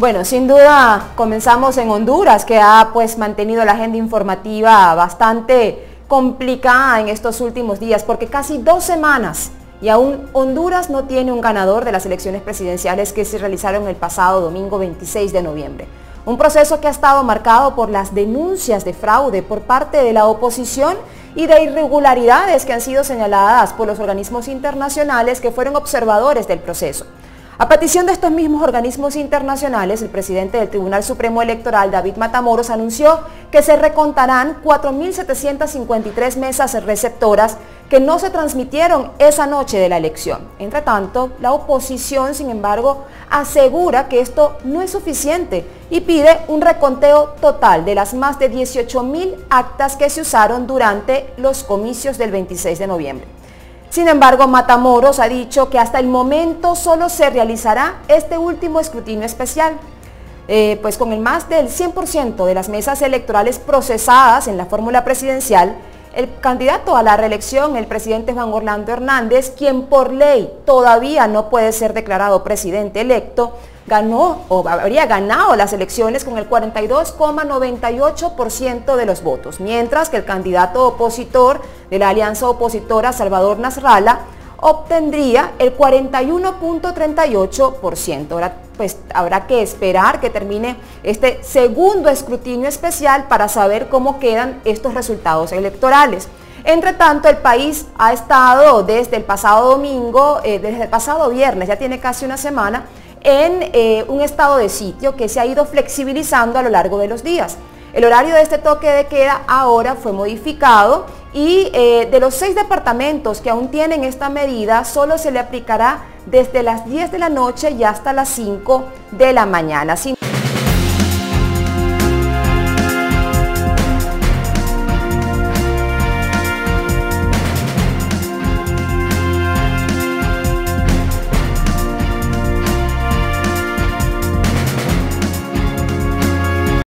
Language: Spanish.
Bueno, sin duda comenzamos en Honduras, que ha pues mantenido la agenda informativa bastante complicada en estos últimos días, porque casi dos semanas y aún Honduras no tiene un ganador de las elecciones presidenciales que se realizaron el pasado domingo 26 de noviembre. Un proceso que ha estado marcado por las denuncias de fraude por parte de la oposición y de irregularidades que han sido señaladas por los organismos internacionales que fueron observadores del proceso. A petición de estos mismos organismos internacionales, el presidente del Tribunal Supremo Electoral, David Matamoros, anunció que se recontarán 4.753 mesas receptoras que no se transmitieron esa noche de la elección. Entre tanto, la oposición, sin embargo, asegura que esto no es suficiente y pide un reconteo total de las más de 18.000 actas que se usaron durante los comicios del 26 de noviembre. Sin embargo, Matamoros ha dicho que hasta el momento solo se realizará este último escrutinio especial, eh, pues con el más del 100% de las mesas electorales procesadas en la fórmula presidencial, el candidato a la reelección, el presidente Juan Orlando Hernández, quien por ley todavía no puede ser declarado presidente electo, ganó o habría ganado las elecciones con el 42,98% de los votos, mientras que el candidato opositor de la alianza opositora Salvador Nasralla obtendría el 41.38%. Ahora pues habrá que esperar que termine este segundo escrutinio especial para saber cómo quedan estos resultados electorales. Entre tanto, el país ha estado desde el pasado domingo, eh, desde el pasado viernes, ya tiene casi una semana, en eh, un estado de sitio que se ha ido flexibilizando a lo largo de los días. El horario de este toque de queda ahora fue modificado y eh, de los seis departamentos que aún tienen esta medida, solo se le aplicará desde las 10 de la noche y hasta las 5 de la mañana.